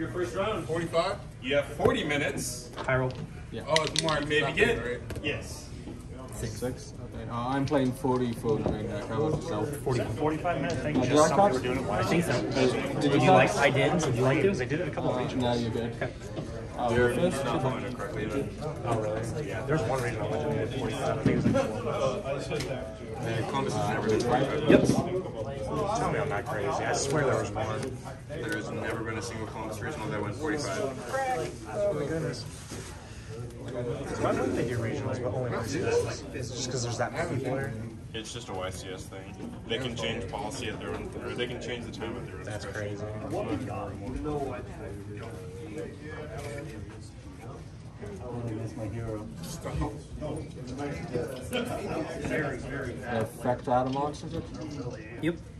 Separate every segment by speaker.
Speaker 1: your first round.
Speaker 2: 45?
Speaker 1: You have 40 minutes.
Speaker 3: High roll.
Speaker 4: Yeah.
Speaker 2: Oh, it's more
Speaker 1: You may
Speaker 2: accepted,
Speaker 1: begin.
Speaker 2: right?
Speaker 1: Yes.
Speaker 4: Six. Six. Okay. Uh, I'm playing 40 for the main deck. How about yourself?
Speaker 3: 40.
Speaker 5: 45 minutes, thank
Speaker 4: Uh,
Speaker 5: you.
Speaker 4: did I
Speaker 5: Just something
Speaker 4: cut?
Speaker 5: we're doing it
Speaker 3: I think so.
Speaker 4: Did
Speaker 3: Did
Speaker 4: you
Speaker 3: you like?
Speaker 4: cut?
Speaker 3: I did. Would you like
Speaker 5: Because? I did it a couple of
Speaker 4: Uh,
Speaker 5: regionals.
Speaker 4: now you're good.
Speaker 3: Okay.
Speaker 4: Oh, you're
Speaker 1: You're
Speaker 4: first?
Speaker 1: not following it correctly,
Speaker 5: Oh, really? Yeah. There's one regional that did 45. I think it was like four.
Speaker 2: Yeah, Columbus has never been 45.
Speaker 3: Yep.
Speaker 5: Tell me I'm not crazy. I swear there was more.
Speaker 2: There has never been a single Columbus regional that went 45.
Speaker 5: Oh my goodness. Why don't they do regionals, but only once? Just because there's that many people there?
Speaker 1: it's just a YCS thing. They can change policy at their own, or they can change the time at their own.
Speaker 5: That's
Speaker 1: discretion.
Speaker 5: crazy.
Speaker 3: That's my hero.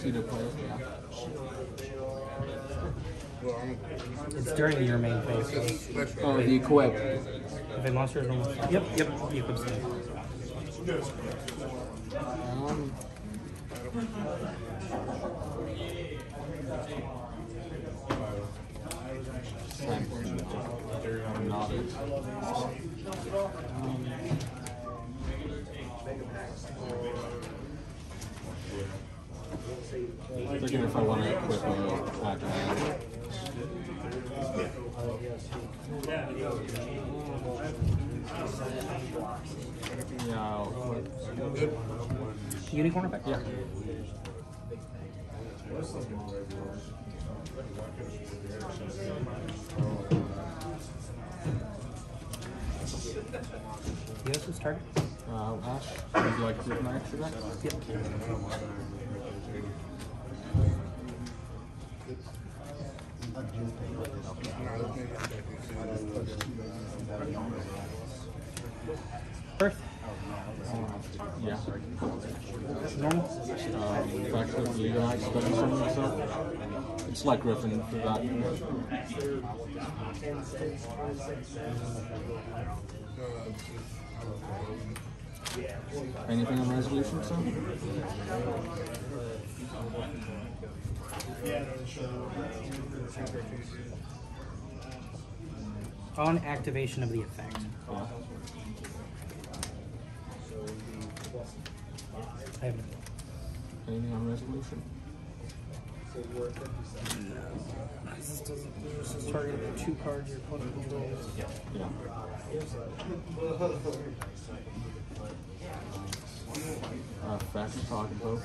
Speaker 4: See the player? Yeah.
Speaker 3: It's during your main phase. So
Speaker 4: Oh, the equip.
Speaker 3: if a monster is almost. Yep. Yep. You equip stand.
Speaker 4: Um. Not it. Thinking if I want to equip a add hand. Yeah, I'll equip.
Speaker 3: Unicorn effect.
Speaker 4: Yeah.
Speaker 3: Yes, it's target.
Speaker 4: Uh, Ash, would you like to give my extra deck?
Speaker 3: Yep. First.
Speaker 4: Yeah.
Speaker 3: Normal.
Speaker 4: Um, the legalized study summon stuff. It's like Griffin for that. Anything on resolution, sir?
Speaker 3: On activation of the effect. I have no.
Speaker 4: Anything on resolution?
Speaker 3: Target two cards your opponent controls.
Speaker 4: Yeah. Uh, fast talking both.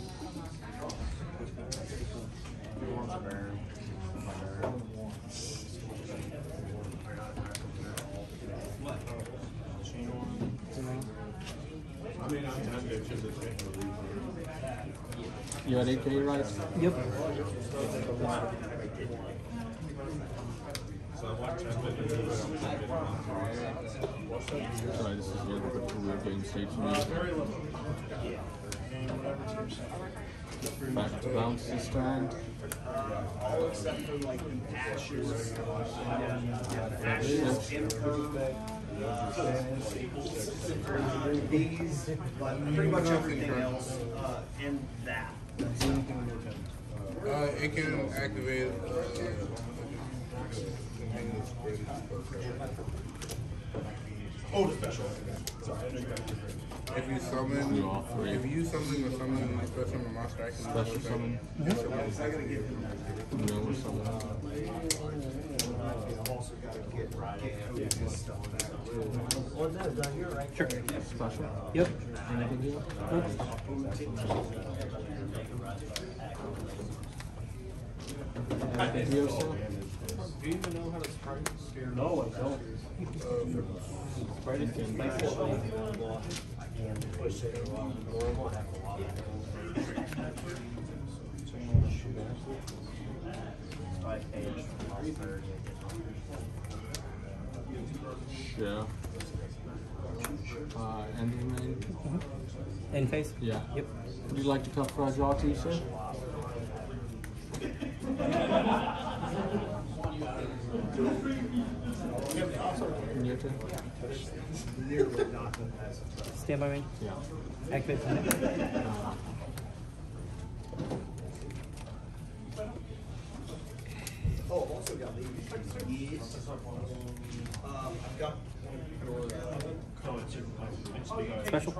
Speaker 4: had 8k, right?
Speaker 3: Yep.
Speaker 4: Sorry, this is a little bit of a weird game state for me. Back to bounce this stand.
Speaker 6: These, but pretty much everything else, uh, and that.
Speaker 2: Uh, it can activate. Uh,
Speaker 7: Oh, the special. Sorry, I know you got it.
Speaker 2: If you summon,
Speaker 8: Do all three.
Speaker 2: if you use something with summon a special summon monster, I can
Speaker 8: Special summon.
Speaker 2: Yeah, summon.
Speaker 8: No, or something.
Speaker 9: Sure.
Speaker 8: Special.
Speaker 9: Yep.
Speaker 8: Anything here? Anything here, sir?
Speaker 10: Do you even know how to sprite?
Speaker 7: No, I don't.
Speaker 8: Yeah. Uh, main?
Speaker 9: In phase?
Speaker 8: Yeah.
Speaker 9: Yep.
Speaker 8: Would you like to fry draw too, sir? Your turn?
Speaker 9: Stand by me.
Speaker 8: Yeah.
Speaker 9: Activate planet.
Speaker 8: Uh,
Speaker 4: Oh, I've also got these. Yes. Um, I've got
Speaker 9: Special.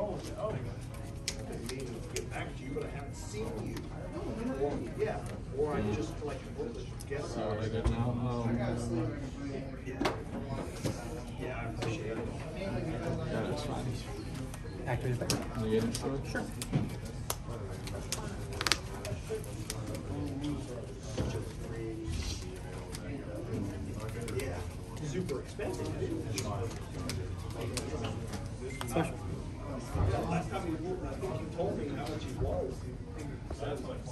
Speaker 4: get back to you, but I haven't seen you. Or, yeah, or I just like completely forget
Speaker 8: so what I
Speaker 4: it.
Speaker 8: now?
Speaker 4: Yeah,
Speaker 9: Activate effect.
Speaker 8: Negated, sir? Sure.
Speaker 4: Yeah, super expensive.
Speaker 9: Special.
Speaker 4: Last time I think you told me how much it was.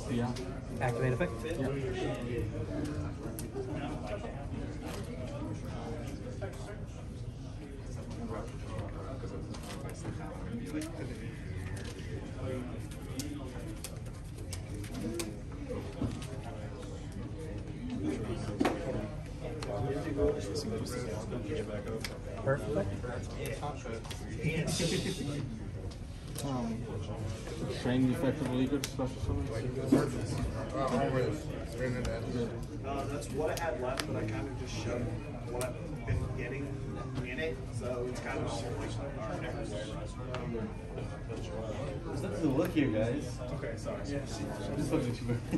Speaker 8: Yeah.
Speaker 9: Activate effect.
Speaker 8: Yeah.
Speaker 9: Perfect.
Speaker 8: Um, train effectively good special summons.
Speaker 2: Uh, always. Trinidad.
Speaker 8: Good.
Speaker 4: Uh, that's what I had left, but I kind of just showed what I've been getting in it, so it's kind of like our next.
Speaker 7: There's nothing to look here, guys. Okay, sorry. I'm just looking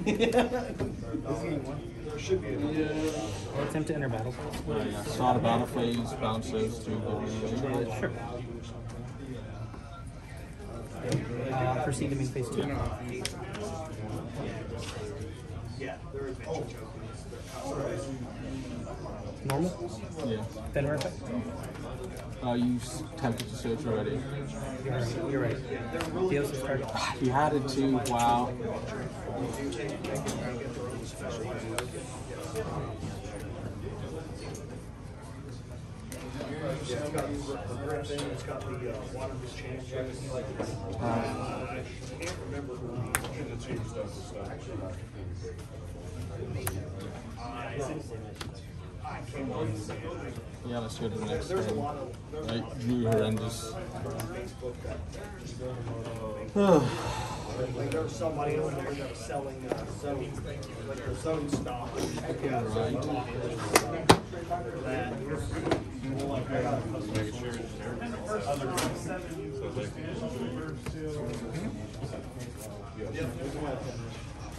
Speaker 7: at you.
Speaker 4: There should be a
Speaker 9: Attempt to enter battle.
Speaker 8: Uh, yeah. Start a battle phase, bounces to the
Speaker 9: Sure. Uh, proceed to main phase two.
Speaker 4: Yeah, they're adventure tokens.
Speaker 9: Normal.
Speaker 8: Yeah.
Speaker 9: Fenrir effect.
Speaker 8: Uh, you s- tempted to search already.
Speaker 9: You're right. You're right. Deals is target.
Speaker 8: He had it too. Wow.
Speaker 4: It's got the grip thing, it's got the uh, water exchange.
Speaker 8: Uh,
Speaker 4: I can't remember who
Speaker 8: yeah, let's go to the next
Speaker 4: There's a
Speaker 8: turn.
Speaker 4: lot of, there's a lot
Speaker 8: Like, new horrendous.
Speaker 4: on Facebook that Like there was somebody over there that was selling uh, zone, like their zone stock. Yeah,
Speaker 8: Right.
Speaker 4: That.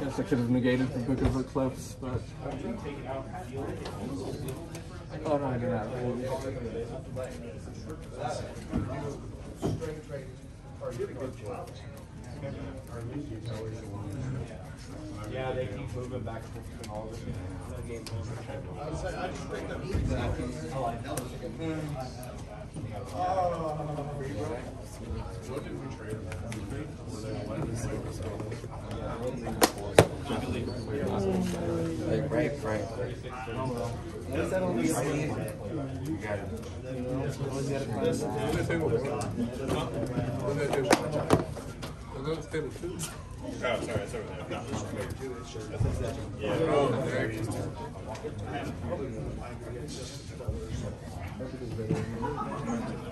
Speaker 8: Guess I could have negated the book of Eclipse, but. Oh no, I didn't.
Speaker 10: Yeah, they keep moving back and forth between all of them. The game
Speaker 2: Exactly.
Speaker 3: Right, right.
Speaker 1: Over there.
Speaker 2: Oh, exactly.
Speaker 8: Putting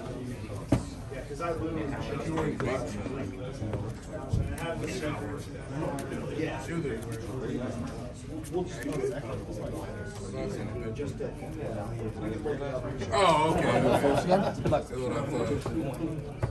Speaker 4: Because I literally. Yeah.
Speaker 2: Oh, okay.
Speaker 8: First again?
Speaker 2: That's what I thought.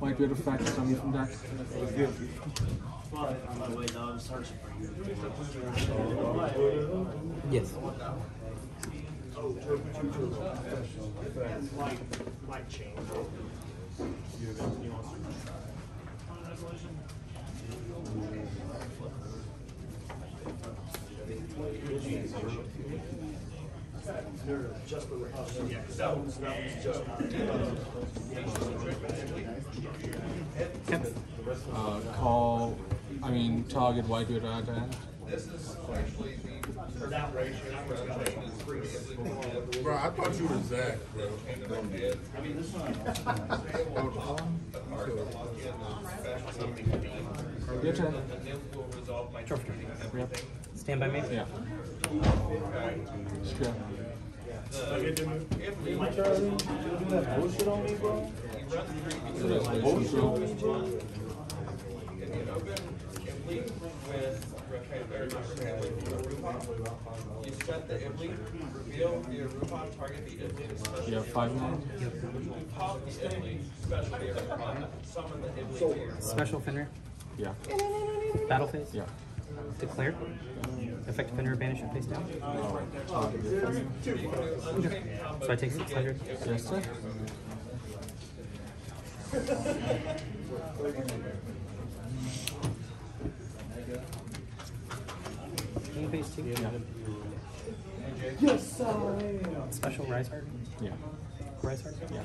Speaker 8: Whitebeard effect summon from deck.
Speaker 9: Yes.
Speaker 4: Might, might change. Just the, yeah, 'cause that was, that was just.
Speaker 8: Uh, call, I mean, target Whitebeard at hand.
Speaker 2: Bro, I thought you were Zach, bro.
Speaker 8: Your turn.
Speaker 9: Sure.
Speaker 8: Yep.
Speaker 9: Stand by me.
Speaker 8: Yeah. Sure. Resolution through.
Speaker 11: You set the Ibli, reveal the Aruba, target the Ibli to special.
Speaker 8: You have five minutes.
Speaker 11: Pop the Ibli, special the Aruba, summon the Ibli.
Speaker 9: Special Fenrir.
Speaker 8: Yeah.
Speaker 9: Battle phase.
Speaker 8: Yeah.
Speaker 9: Declare. Effect Fenrir banish it face down.
Speaker 8: Target defense.
Speaker 9: So I take 600.
Speaker 8: Yes, sir.
Speaker 9: King phase two.
Speaker 8: Yeah.
Speaker 9: Special Riseheart.
Speaker 8: Yeah.
Speaker 9: Riseheart.
Speaker 8: Yeah.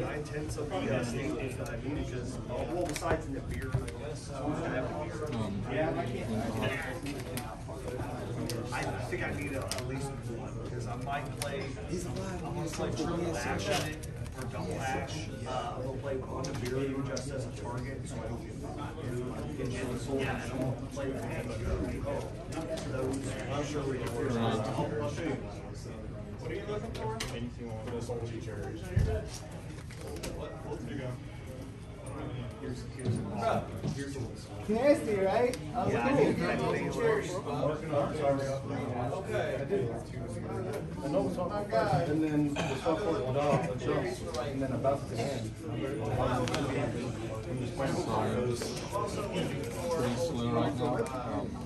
Speaker 4: nine tenths of the uh, state is that I need because, uh, well, besides in the beer, I guess, uh, I have the beer.
Speaker 8: Um,
Speaker 4: I think I need a, at least one because I might play. I'm gonna play triple ash in it or double ash. Uh, I'm gonna play on the beer just as a target, so I don't get hit with soul. Yeah, I don't want to play with him. So those, I'm sure we can figure out. I'll show you.
Speaker 1: What are you looking for? Anything on this old teacher.
Speaker 3: Nasty, right?
Speaker 4: Yeah, I need, I need to cheers.
Speaker 3: And then the software went and jumps, and then about to end.
Speaker 8: I'm just pretty slow right now. Um,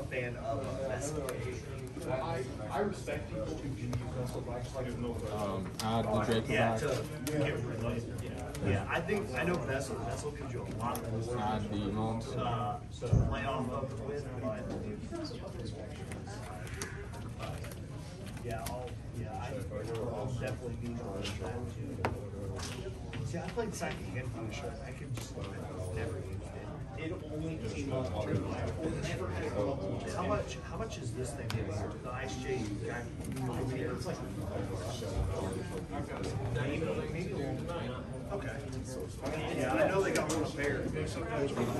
Speaker 8: a
Speaker 4: fan of uh, Vespa.
Speaker 11: I, I respect people who can use vessel bikes like
Speaker 8: Um, add the Draco
Speaker 4: Yeah,
Speaker 8: back.
Speaker 4: to to get rid of it. Yeah, I think, I know Vessel, Vessel gives you a lot more,
Speaker 8: Add the mods.
Speaker 4: uh, to play off of with, but. Yeah, I'll, yeah, I, I'll definitely be on that too. See, I played second against Punisher, I could just, I've never used it. Only came up never had it come up to- how much, how much is this thing the Ice guy? It's like. Maybe a little Okay. Yeah, I know they got one pair.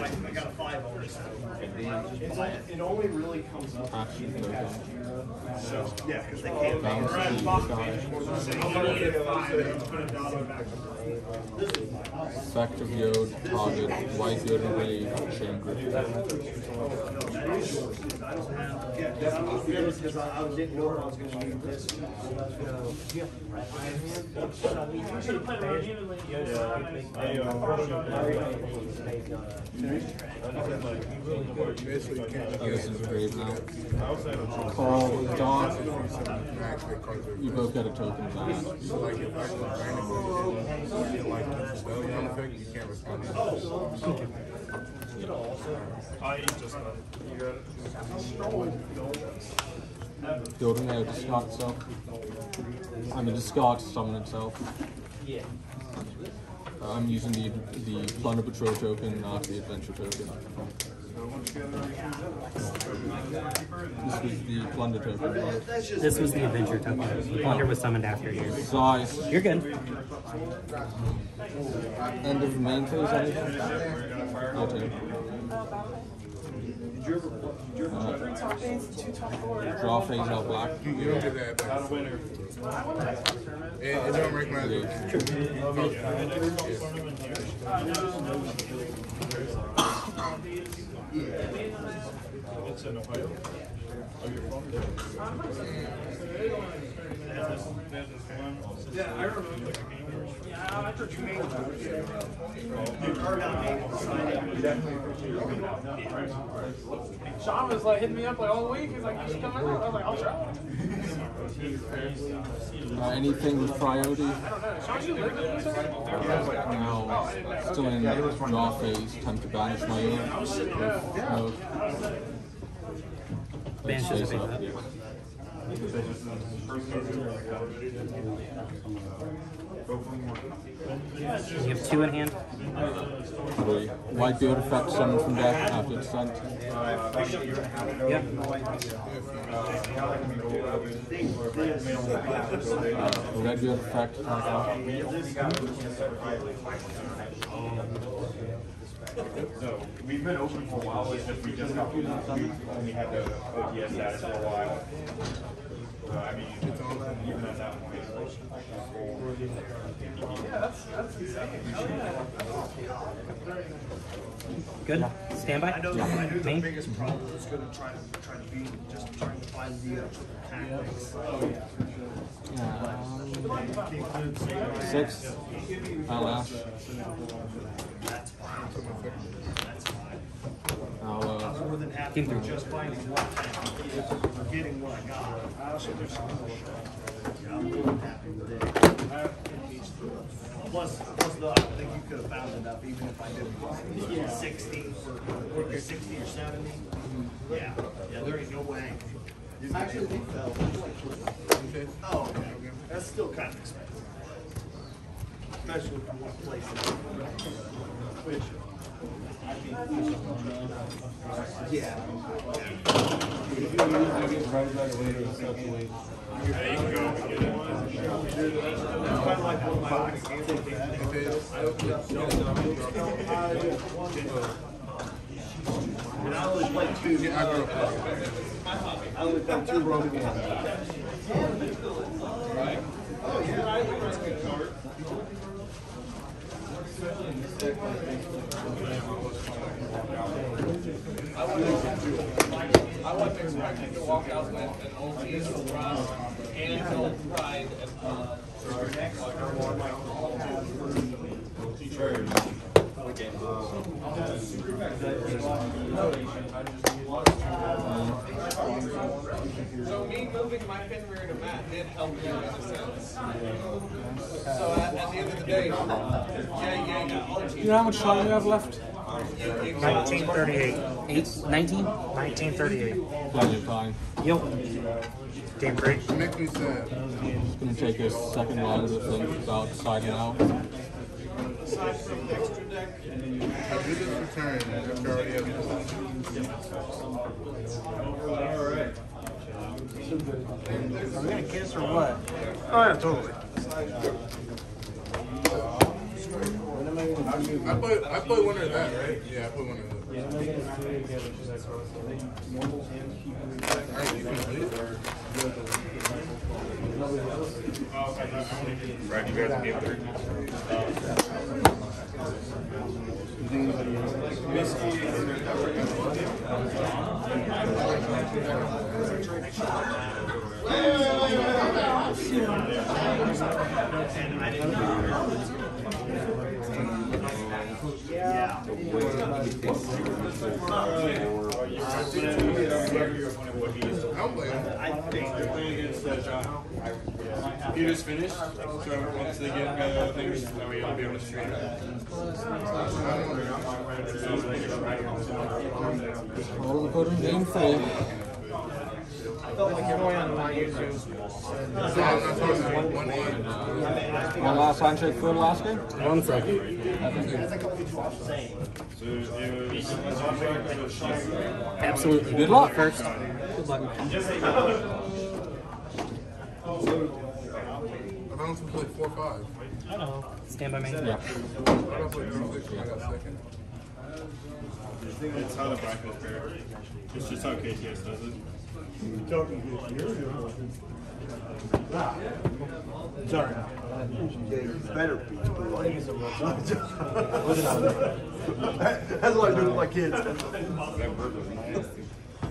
Speaker 4: Like, I got a five on this.
Speaker 11: It only really comes up.
Speaker 8: Action token.
Speaker 4: So, yeah, because they can't.
Speaker 8: Bounce the guy. Effect of Yod, target, white Yod array, chain grip.
Speaker 4: I don't have, yeah, that's what I was good, because I, I didn't know I was gonna need this.
Speaker 2: Basically, you can't
Speaker 8: Oh, this is grave now.
Speaker 1: Outside
Speaker 8: Call Dawn.
Speaker 2: actually cards are
Speaker 8: You both get a token back.
Speaker 2: So like if I can randomly get like the rebellion effect, you can't respond to that.
Speaker 1: I just got it. You got it?
Speaker 8: Building out discard itself. I mean, discard to summon itself. Uh, I'm using the the Plunder Patrol token, not the Adventure token. This was the Plunder token. right?
Speaker 9: This was the adventure token. The plunder was summoned after you.
Speaker 8: Size.
Speaker 9: You're good.
Speaker 8: End of main phase, anything? Okay. Uh, draw phase out black.
Speaker 2: You don't get that back. It, it don't recognize it.
Speaker 1: It's in Ohio. Oh, you're from there?
Speaker 11: Yeah, I remember. Sean was like hitting me up like all week. He's like, you should come out. I was like, I'll try.
Speaker 8: Uh, anything with priority?
Speaker 11: I don't know. Sean, you live in this already?
Speaker 8: Now, still in draw phase, time to banish my own. Smoke.
Speaker 9: Banish
Speaker 8: Face
Speaker 9: is
Speaker 8: up.
Speaker 9: Face You have two in hand.
Speaker 8: Three. White beard effect summoned from death after descent.
Speaker 9: Yep.
Speaker 8: Uh, red beard effect. attack off.
Speaker 1: So we've been open for a while. It's just we just got we only had the OTS status for a while. So, I mean, even at that point.
Speaker 11: Yeah, that's, that's insane. Oh, yeah.
Speaker 9: Good. Standby.
Speaker 4: I know, I knew the
Speaker 9: Main.
Speaker 4: biggest problem was gonna try to, try to be, just trying to find the uh, tactics.
Speaker 8: Um, six. Eyelash.
Speaker 4: That's fine. That's fine.
Speaker 8: I'll,
Speaker 4: I'm
Speaker 8: uh,
Speaker 4: more than happy with just finding one tactic, forgetting what I got. Yeah, I'm more than happy with it. Plus, plus the, I think you could have found enough even if I did sixty for, or sixty or seventy. Yeah, yeah, there ain't no way. Actually, Oh, okay, okay. That's still kind of expensive. Especially if you want to place it. Which, yeah. Kind of like one of my old games. I. And I only played two.
Speaker 2: Yeah, I grew up.
Speaker 4: I only played two Roman games.
Speaker 11: Oh, I wasn't expecting to walk out with an old diesel run and an old ride and, uh, So me moving my Fenrir to Matt did help me in a sense. So at, at the end of the day, yeah, yeah, yeah. all
Speaker 8: You know how much time you have left?
Speaker 5: 1938.
Speaker 9: Eight, 19?
Speaker 5: 1938.
Speaker 8: Plenty of time.
Speaker 9: Yo.
Speaker 5: Game three.
Speaker 2: It makes me sad.
Speaker 8: It's gonna take a second round to think about deciding out.
Speaker 2: I did this return after I already have
Speaker 5: Are we gonna kiss or what? Oh yeah, totally.
Speaker 2: I put I put one of that, right? Yeah, I put one of can leave.
Speaker 1: Right, you guys be able to.
Speaker 2: I'm playing.
Speaker 10: against You just finished, so once they get uh, things, that way you'll be able to stream it.
Speaker 8: What do we put in game three?
Speaker 5: I felt like everyone on my YouTube.
Speaker 2: I'm not talking about one eight.
Speaker 8: One last handshake for the last game?
Speaker 5: One second.
Speaker 9: Absolutely.
Speaker 8: Good luck.
Speaker 9: First. Good luck.
Speaker 2: I don't to play four five.
Speaker 9: I know. Stand by me.
Speaker 8: Yeah.
Speaker 2: I don't play three six. I got second.
Speaker 1: It's how the Broncos fare. It's just how KTS does it.
Speaker 5: Sorry.
Speaker 4: Better That's what I do with my kids.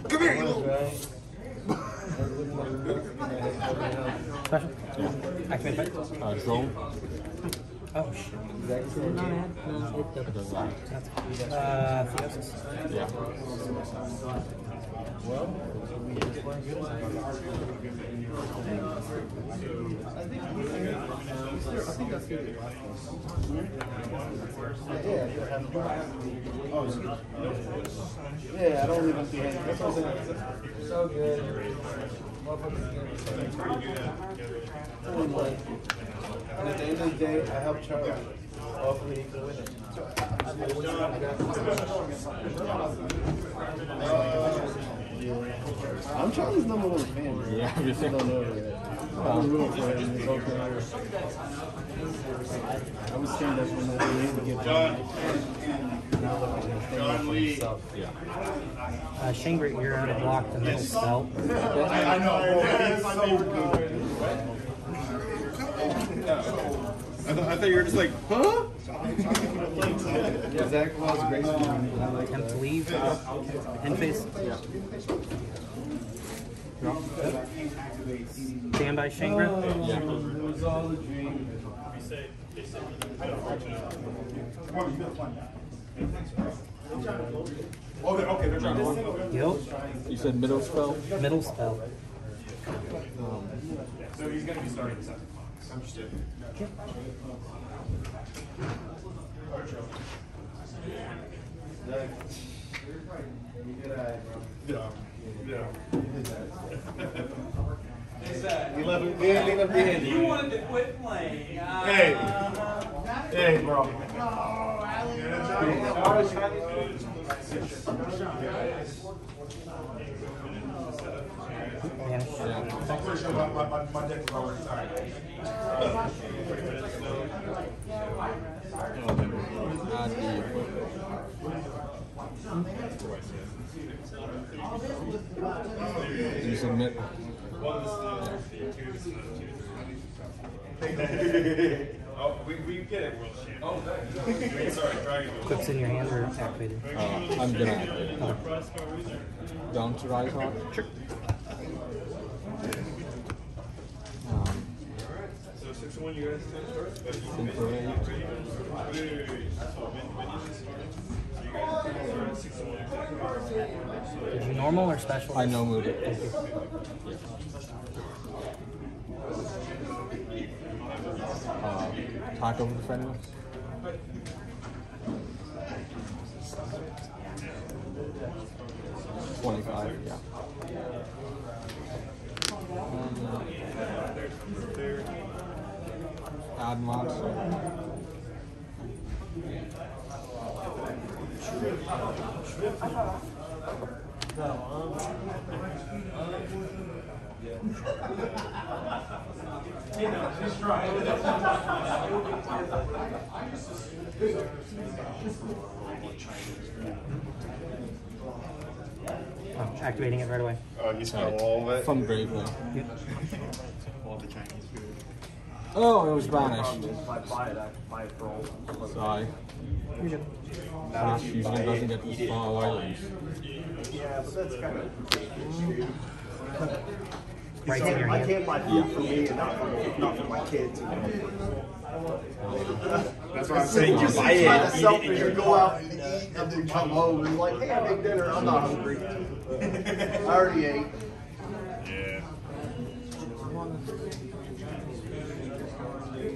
Speaker 4: Come here, you little.
Speaker 9: Activate effect?
Speaker 8: Uh, drone.
Speaker 9: Oh, shit. Did not add? No, it
Speaker 8: It does that.
Speaker 9: That's, uh, Theosis.
Speaker 8: Yeah.
Speaker 3: Yeah, I don't even see him. That's what I'm saying. So good. And at the end of the day, I helped Charlie. Hopefully he can win it. I'm Charlie's number one fan, bro.
Speaker 8: Yeah,
Speaker 3: I just don't know yet. I'm rooting for him his whole career. I was scared that's when they need to get John. Now look at him standing up for himself.
Speaker 8: Yeah.
Speaker 9: Uh, Shangri, you're out of block the middle spell.
Speaker 1: I know. I, th- I thought you were just like, huh?
Speaker 3: Yeah, Zach Claus great. I like
Speaker 9: Attempt to leave. End phase. Stand by Shangri.
Speaker 3: It was all a dream.
Speaker 1: Oh, they're, okay, they're trying to.
Speaker 9: Yo.
Speaker 8: You said middle spell?
Speaker 9: Middle spell.
Speaker 1: So he's gonna be starting the second. Understood.
Speaker 3: Zach, you good eye, bro.
Speaker 1: Yeah. Yeah.
Speaker 3: Eleven. Yeah, lean up.
Speaker 11: You wanted to quit playing.
Speaker 1: Hey. Hey, bro.
Speaker 9: Vanish.
Speaker 1: I'm pretty sure my, is.
Speaker 8: Add the equipment. You submit.
Speaker 1: Oh, we, we get it, World Champ. Oh, Sorry, Dragon Ball.
Speaker 9: Equips in your hand or activated?
Speaker 8: Uh, I'm gonna activate it. Down to Rise Hawk.
Speaker 9: Sure.
Speaker 8: Um,
Speaker 1: So six one, you guys can start, but you
Speaker 8: think
Speaker 9: normal or special?
Speaker 8: I know move it.
Speaker 9: Thank you.
Speaker 8: Uh, attack over the friendly. Twenty-five, yeah. Um, add monster.
Speaker 9: Oh, activating it right away.
Speaker 1: Oh, you spell all of it?
Speaker 8: From Bravely.
Speaker 9: Yep.
Speaker 8: Oh, it was banished.
Speaker 4: If I buy it, I buy it for all.
Speaker 8: Sorry.
Speaker 9: You're
Speaker 8: usually doesn't get this far away.
Speaker 4: Yeah, but that's kind of.
Speaker 9: Right in your
Speaker 4: I
Speaker 9: hand.
Speaker 4: can't buy food for me and not for, not for my kids.
Speaker 1: That's what I'm saying, you buy
Speaker 4: It's kind
Speaker 1: it,
Speaker 4: of selfish.
Speaker 1: and
Speaker 4: You go out and eat and then come home and like, hey, I made dinner. I'm not hungry. I already ate.
Speaker 1: Yeah.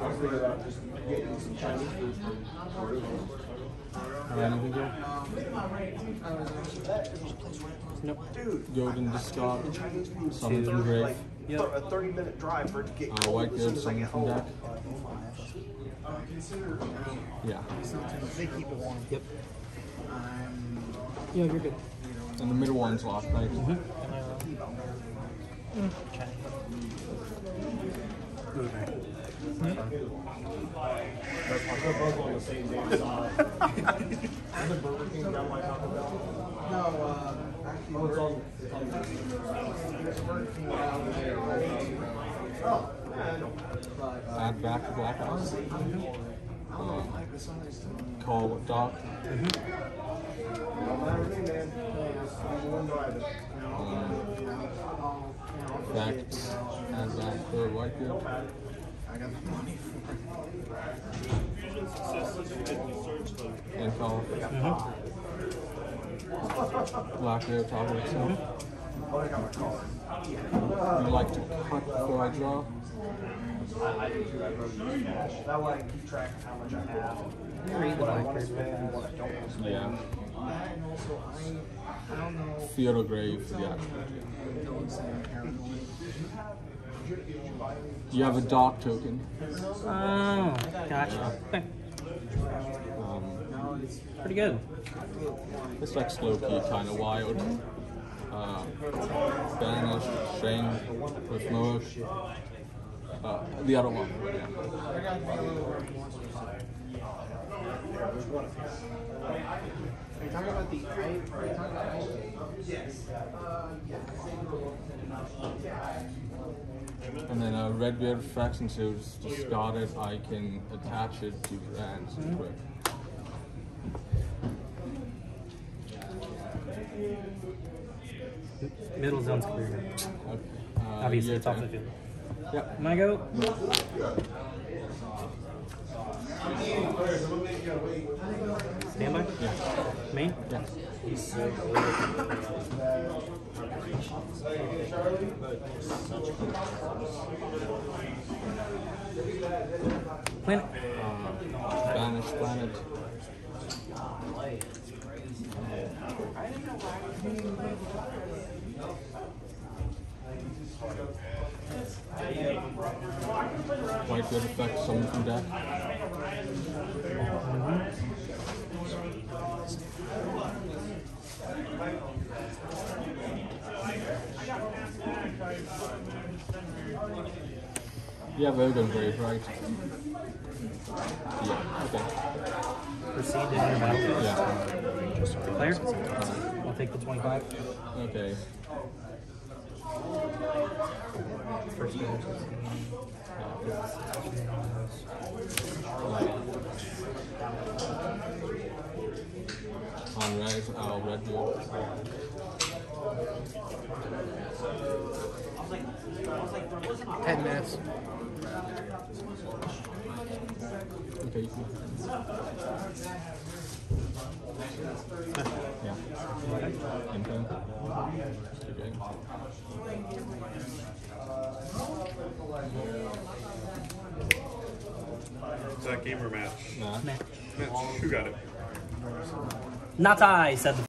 Speaker 4: I was thinking about just getting some Chinese food.
Speaker 8: Uh, anything here?
Speaker 9: Nope.
Speaker 4: Dude,
Speaker 8: Yoden discard.
Speaker 4: Chinese food
Speaker 8: Summon
Speaker 4: is
Speaker 8: from grave.
Speaker 4: like a 30 minute drive for it to get
Speaker 8: Uh,
Speaker 4: cold
Speaker 8: white
Speaker 4: as soon as I get home.
Speaker 8: deck. Yeah.
Speaker 5: They keep it warm.
Speaker 9: Yep. Yeah, you're good.
Speaker 8: And the middle one's lost, right? Add back to Black House. Uh, call Doc. Um, effect. Add back for Whitebeard. And call. Mm-hmm. Black Bear toggle itself. Mm-hmm. You like to cut before I draw?
Speaker 4: That way I can keep track of how much I have.
Speaker 9: You read the
Speaker 4: What I
Speaker 9: black
Speaker 4: want to spend and what I don't want to spend.
Speaker 8: Yeah.
Speaker 4: And also, I, I don't know.
Speaker 8: Theodore Grave, yeah. Do you have a dark token?
Speaker 9: Oh, gotcha. Okay.
Speaker 8: Um,
Speaker 9: Pretty good.
Speaker 8: this deck's low key kind of wild. Uh, Banish, Shane, with Uh, the other one.
Speaker 3: Are you talking about the I? Are you talking about Yes.
Speaker 8: And then a uh, Redbeard Fraction got it. I can attach it to Grants quick.
Speaker 9: Middle zone's clear.
Speaker 8: Okay. Uh,
Speaker 9: Obviously,
Speaker 8: your
Speaker 9: it's off the field.
Speaker 8: Yep.
Speaker 9: Am I go? Standby?
Speaker 8: Yeah.
Speaker 9: Me?
Speaker 8: Yeah.
Speaker 9: Planet.
Speaker 8: Uh, Banish Planet. Good effect, summon from deck. You have Vogon Grave, right? Yeah, okay.
Speaker 9: Proceed to enter battle.
Speaker 8: Yeah.
Speaker 9: Declare. I'll take the 25.
Speaker 8: Okay.
Speaker 9: First.
Speaker 8: On red, I'll red you.
Speaker 4: Ten minutes.
Speaker 8: Okay. you yeah. Info.
Speaker 1: Is that game or match?
Speaker 8: Nah.
Speaker 1: Match. Who got it?
Speaker 9: Not I, said the